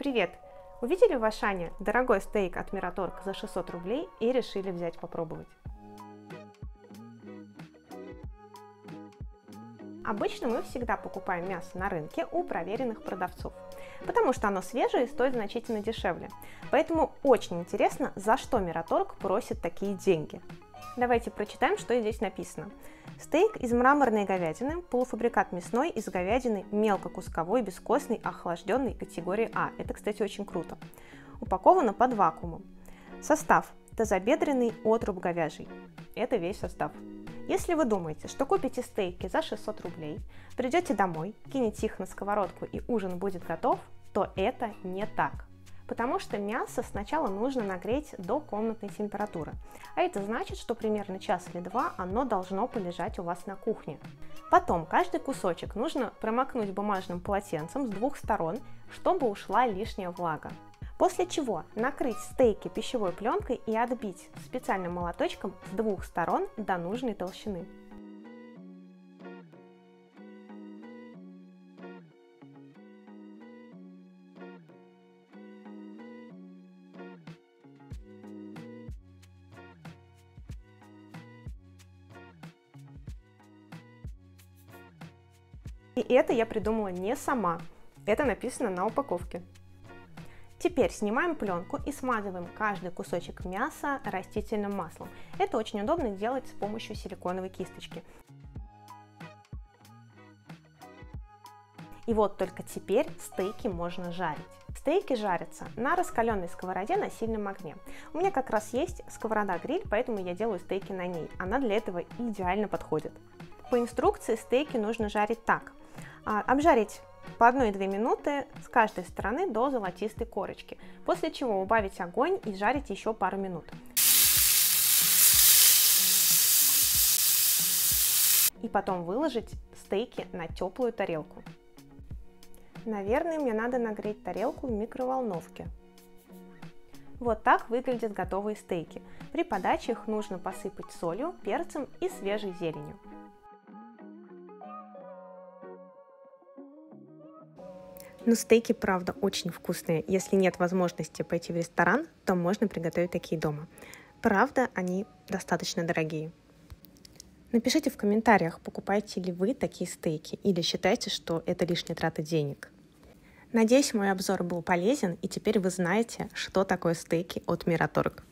Привет! Увидели в Ашане дорогой стейк от Мираторг за 600 рублей и решили взять попробовать. Обычно мы всегда покупаем мясо на рынке у проверенных продавцов, потому что оно свежее и стоит значительно дешевле. Поэтому очень интересно, за что Мираторг просит такие деньги. Давайте прочитаем, что здесь написано. Стейк из мраморной говядины, полуфабрикат мясной из говядины, мелкокусковой, бескостный, охлажденный категории А. Это, кстати, очень круто. Упаковано под вакуумом. Состав. Тазобедренный отруб говяжий. Это весь состав. Если вы думаете, что купите стейки за 600 рублей, придете домой, кинете их на сковородку и ужин будет готов, то это не так потому что мясо сначала нужно нагреть до комнатной температуры. А это значит, что примерно час или два оно должно полежать у вас на кухне. Потом каждый кусочек нужно промокнуть бумажным полотенцем с двух сторон, чтобы ушла лишняя влага. После чего накрыть стейки пищевой пленкой и отбить специальным молоточком с двух сторон до нужной толщины. И это я придумала не сама. Это написано на упаковке. Теперь снимаем пленку и смазываем каждый кусочек мяса растительным маслом. Это очень удобно делать с помощью силиконовой кисточки. И вот только теперь стейки можно жарить. Стейки жарятся на раскаленной сковороде на сильном огне. У меня как раз есть сковорода-гриль, поэтому я делаю стейки на ней. Она для этого идеально подходит. По инструкции стейки нужно жарить так. А, обжарить по 1-2 минуты с каждой стороны до золотистой корочки, после чего убавить огонь и жарить еще пару минут. И потом выложить стейки на теплую тарелку. Наверное, мне надо нагреть тарелку в микроволновке. Вот так выглядят готовые стейки. При подаче их нужно посыпать солью, перцем и свежей зеленью. Но стейки, правда, очень вкусные. Если нет возможности пойти в ресторан, то можно приготовить такие дома. Правда, они достаточно дорогие. Напишите в комментариях, покупаете ли вы такие стейки или считаете, что это лишняя трата денег. Надеюсь, мой обзор был полезен, и теперь вы знаете, что такое стейки от Мираторг.